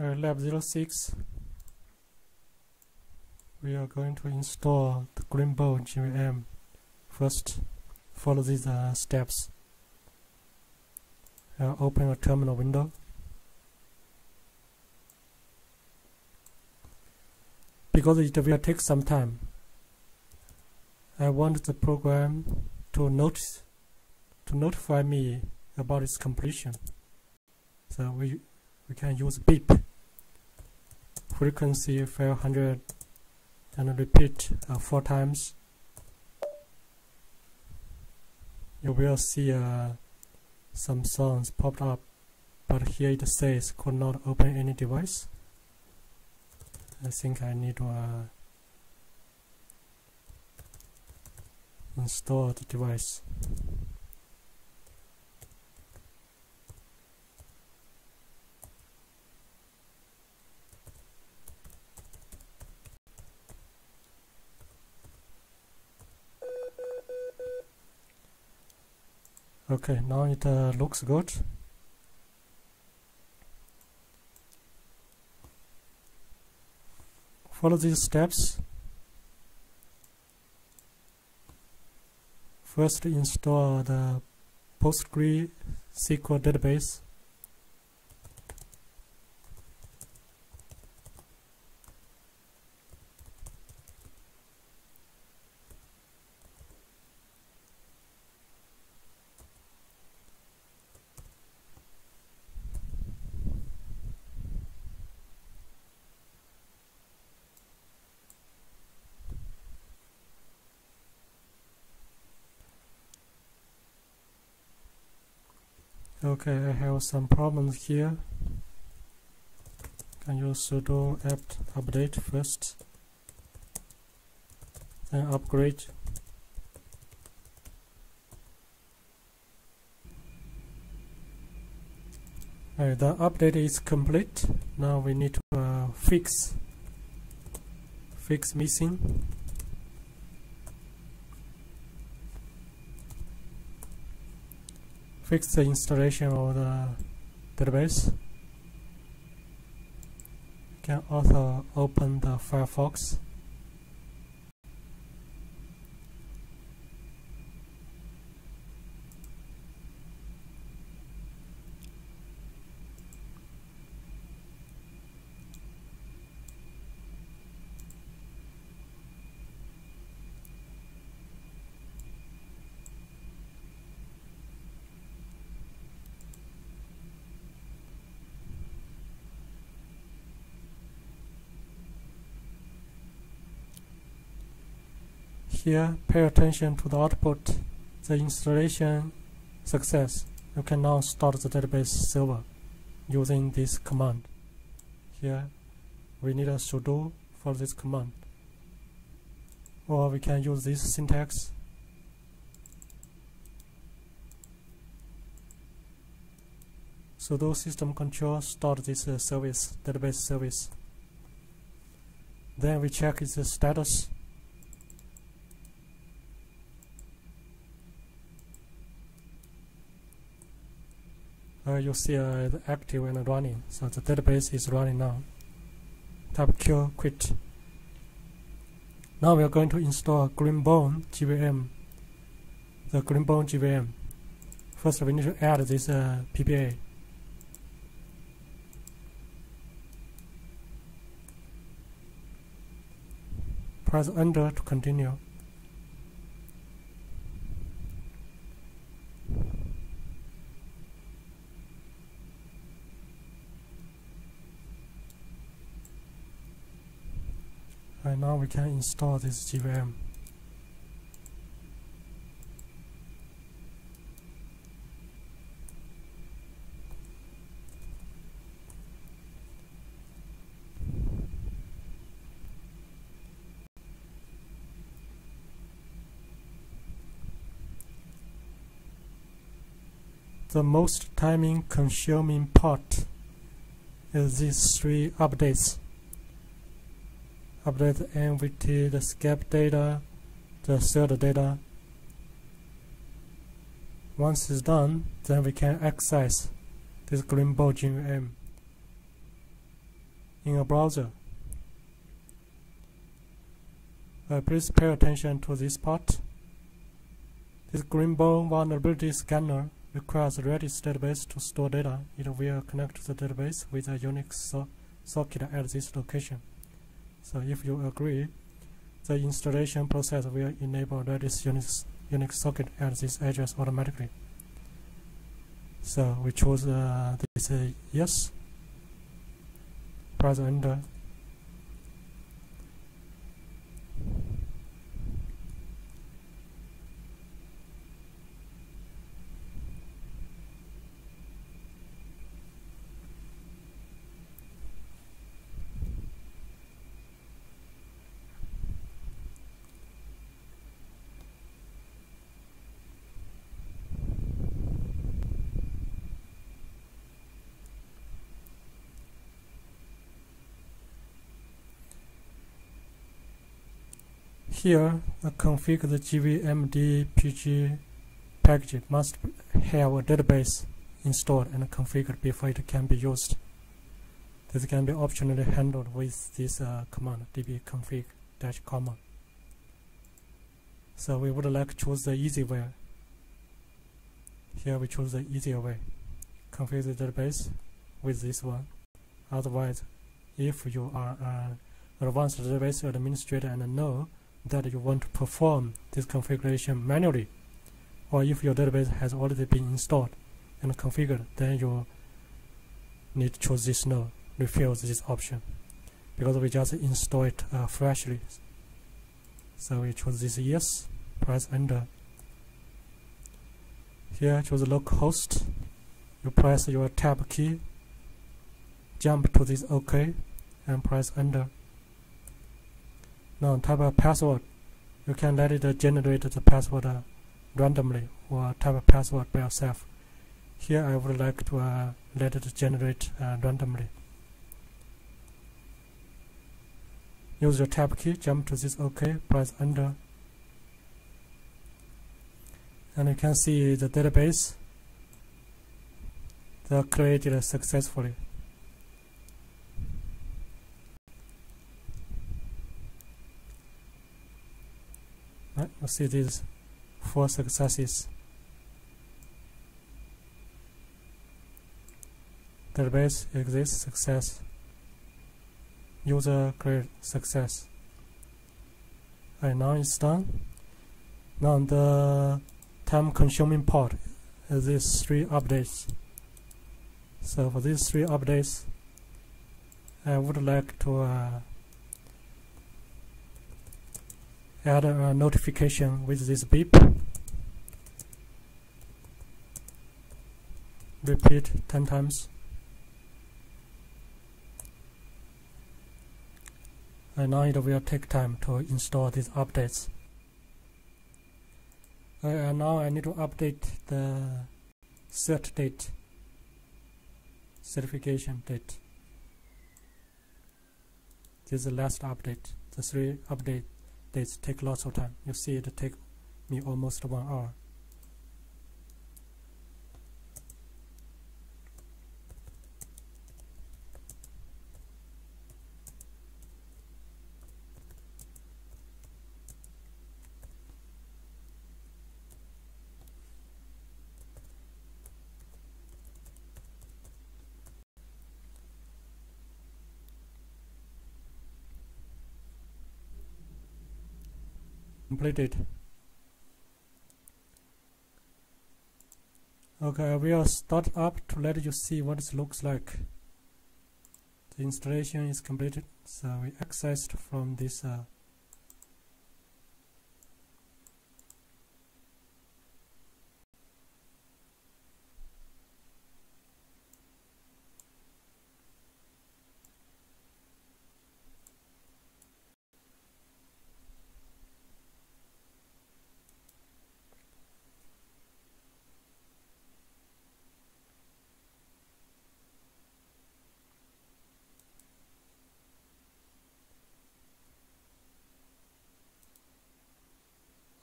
uh, lab 06 we are going to install the Greenbone GVM first follow these uh, steps. Uh, open a terminal window. Because it will take some time I want the program to notice to notify me about its completion. So we we can use beep frequency 500 and repeat uh, four times. You will see uh, some sounds popped up but here it says could not open any device. I think I need to uh, install the device okay now it uh, looks good. Follow these steps. First install the PostgreSQL database okay I have some problems here. Can use sudo apt update first? Then upgrade. Alright, the update is complete. Now we need to uh, fix fix missing fix the installation of the database. You can also open the Firefox. Here, pay attention to the output, the installation success. You can now start the database server using this command. Here, we need a sudo for this command. Or we can use this syntax. sudo system control start this uh, service, database service. Then we check its status you see uh, active and running. So the database is running now. Type Q quit. Now we are going to install Greenbone GVM. The Greenbone GVM. First we need to add this uh, PPA. Press enter to continue. Right now we can install this GVM. The most timing consuming part is these three updates update the NVT, the SCAP data, the third data. Once it's done, then we can access this Greenbone GVM. in a browser. Uh, please pay attention to this part. This Greenbone vulnerability scanner requires a Redis database to store data. It will connect to the database with a Unix so socket at this location. So if you agree, the installation process will enable Redis Unix, Unix socket at this address automatically. So we choose uh, this uh, yes, press enter Here, the config the GVMDPG package must have a database installed and configured before it can be used. This can be optionally handled with this uh, command dbconfig dash common. So we would like to choose the easy way. Here we choose the easier way. Configure the database with this one. Otherwise, if you are an advanced database administrator and know that you want to perform this configuration manually or if your database has already been installed and configured then you need to choose this no refuse this option. Because we just install it uh, freshly. So we choose this yes press enter. Here choose localhost you press your tab key jump to this ok and press enter now type a password. You can let it generate the password uh, randomly or type a password by yourself. Here I would like to uh, let it generate uh, randomly. Use your tab key, jump to this OK, press enter. And you can see the database that created successfully. Right, you see these four successes. Database exists success. User create success. And now it's done. Now the time consuming part is these three updates. So for these three updates, I would like to uh, add a notification with this beep. Repeat 10 times. And now it will take time to install these updates. Uh, now I need to update the cert date certification date. This is the last update the three update this take lots of time. You see it take me almost one hour okay I will start up to let you see what it looks like. The installation is completed so we accessed from this uh,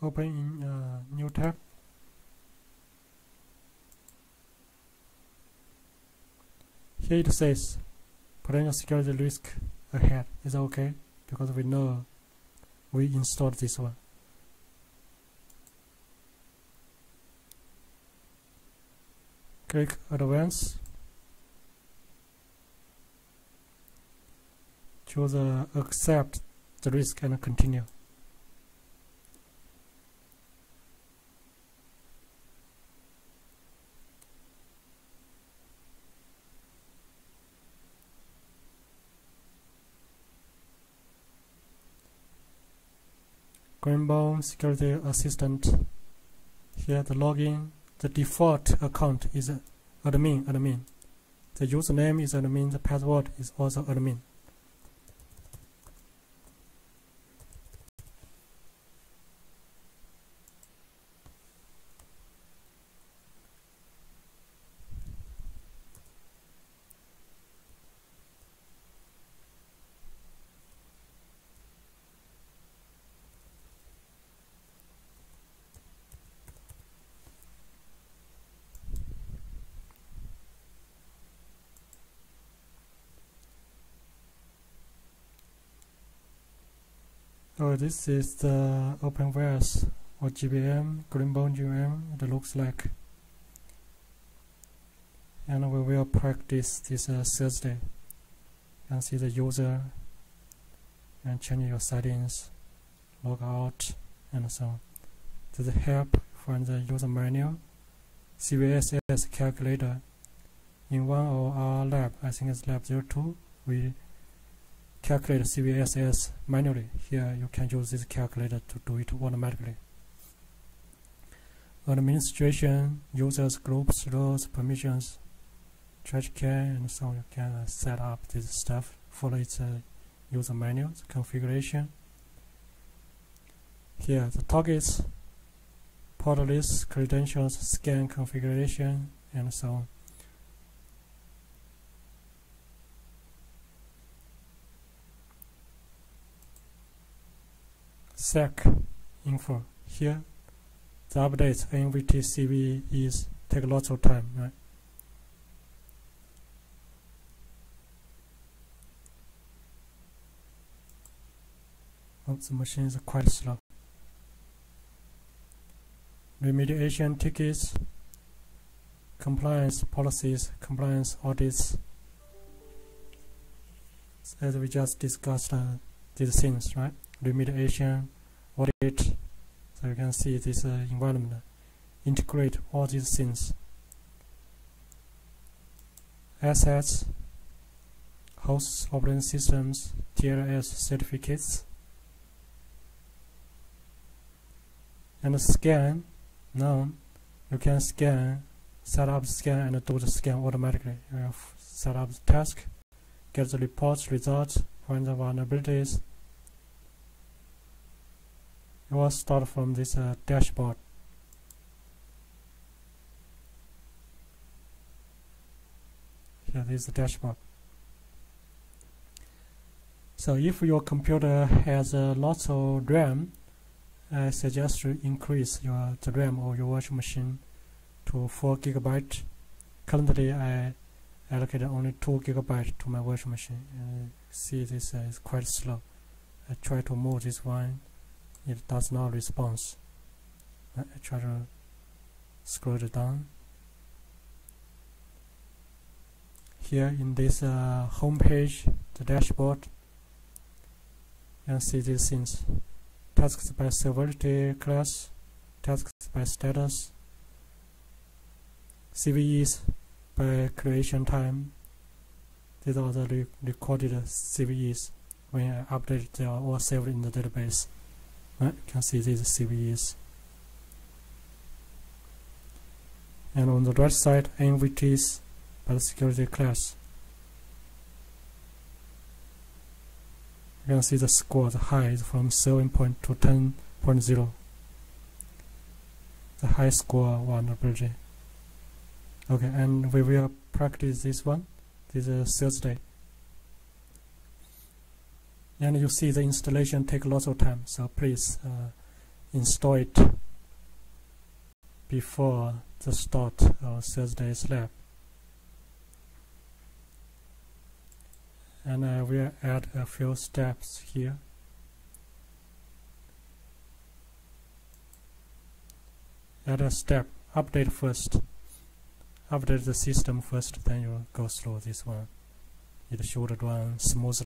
open in uh, new tab here it says potential security risk ahead. Is okay? Because we know we installed this one. Click Advanced. Choose uh, Accept the risk and continue. Greenbone Security Assistant. Here the login, the default account is admin, admin. The username is admin, the password is also admin. Oh, this is the OpenVAS or GVM, Greenbone GVM, it looks like. And we will practice this uh, Thursday. Can see the user and change your settings, log out, and so on. There's help from the user manual, CVSS calculator. In one of our lab, I think it's lab 02, we calculate CVSS manually. Here you can use this calculator to do it automatically. Administration, users, groups, roles, permissions, trash can, and so on. You can uh, set up this stuff, follow its uh, user manual, configuration. Here, the targets, port list, credentials, scan configuration, and so on. Sec info here. The updates NVT CV is take lots of time right? Oh, the machine is quite slow. Remediation tickets compliance policies compliance audits. As we just discussed uh, these things right? Remediation, audit. So you can see this uh, environment integrate all these things. Assets, hosts, operating systems, TLS certificates, and scan. Now you can scan, set up scan and do the scan automatically. You have set up the task, get the reports, results, find the vulnerabilities, we will start from this uh, dashboard. Here is the dashboard. So if your computer has uh, lots of RAM I suggest you increase your the RAM or your virtual machine to 4 gigabyte. Currently I allocated only 2 gigabyte to my virtual machine. And see this uh, is quite slow. I try to move this one it does not respond I try to scroll it down. Here in this uh, home page the dashboard you can see these things tasks by severity class tasks by status CVEs by creation time. These are the re recorded CVEs when I update they are all saved in the database Right, you can see these CVEs. And on the right side, NVTs by the security class. You can see the score, the high is from 7 point to 10.0. The high score vulnerability. Okay, and we will practice this one. This is Thursday and you see the installation take lots of time. So please uh, install it before the start of Thursday's lab. And I will add a few steps here. Add a step update first. Update the system first then you go through this one. It should run smoothly